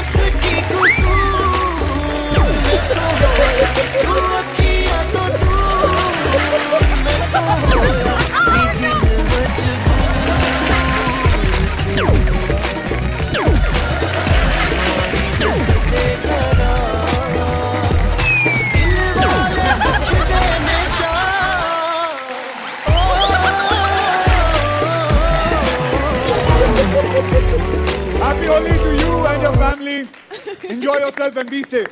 toxic Holi to you and your family. Enjoy yourself and be safe.